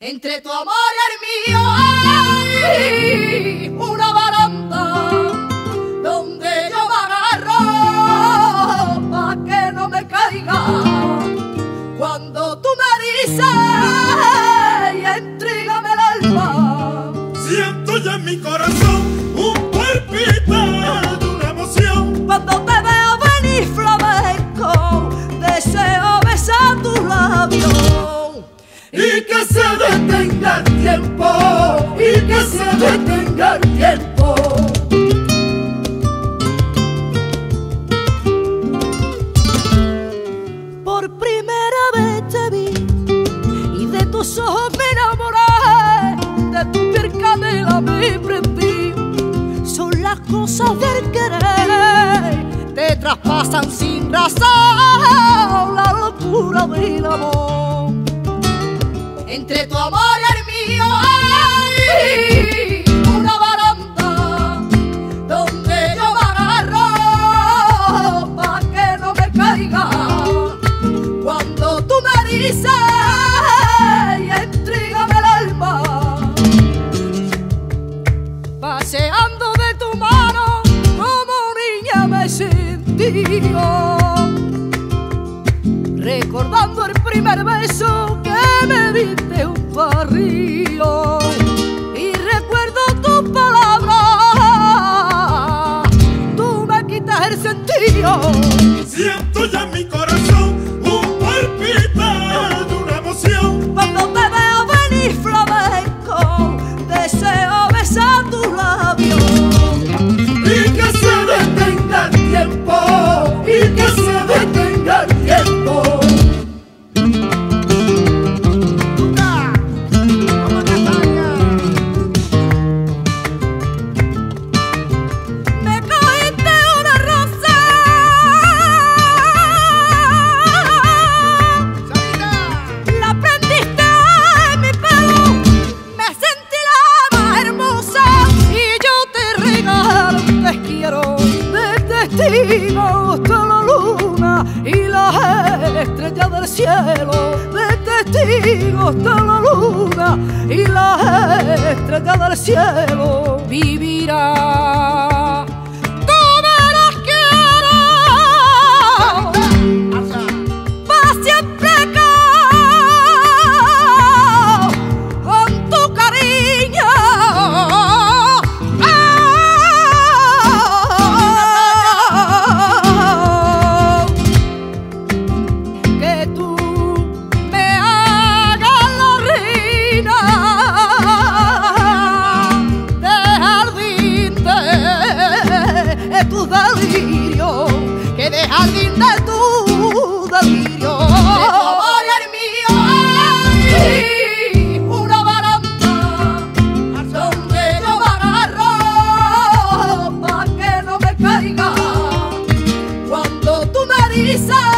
Entre tu amor y el mío hay cosas del querer te traspasan sin razón la locura del amor. Entre tu amor y el mío hay una baranda donde yo me agarro para que no me caiga cuando tú me dices. Entrégame el alma, pasea recordando el primer beso que me diste un parrío. testigo está la luna y las estrellas del cielo. De testigo está la luna y las estrellas del cielo. Vivirá. Al fin de tu desdibrido. Debo mío ahí una baranda, por donde yo agarro para que no me caiga cuando tu narizá.